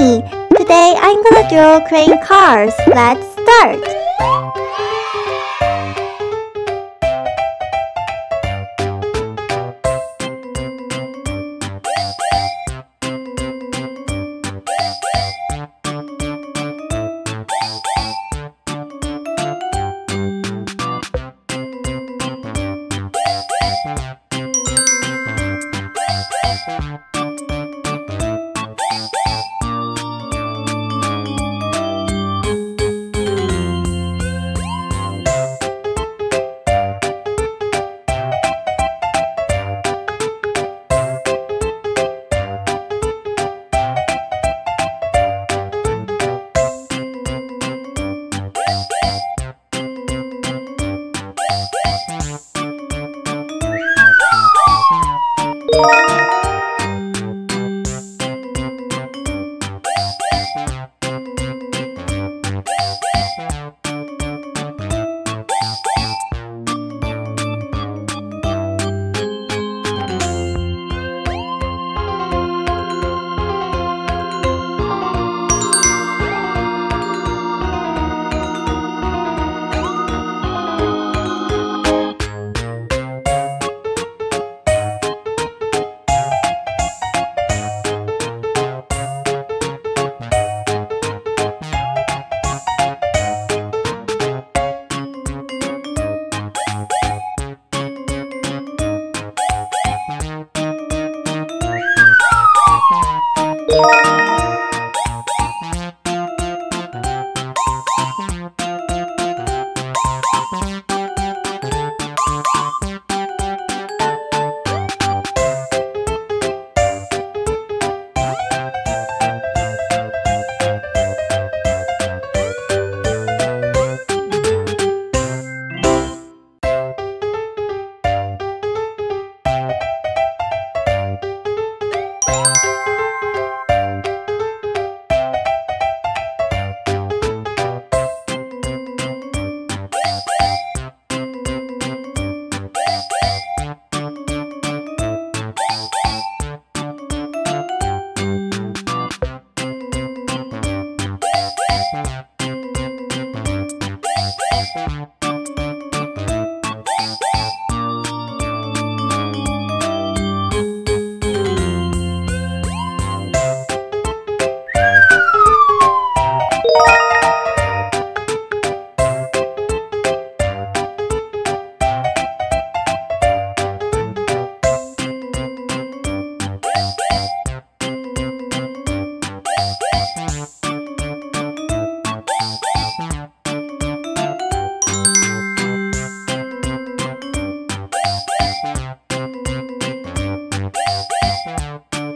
Today I'm gonna draw crane cars. Let's start. Thank you. Thank you.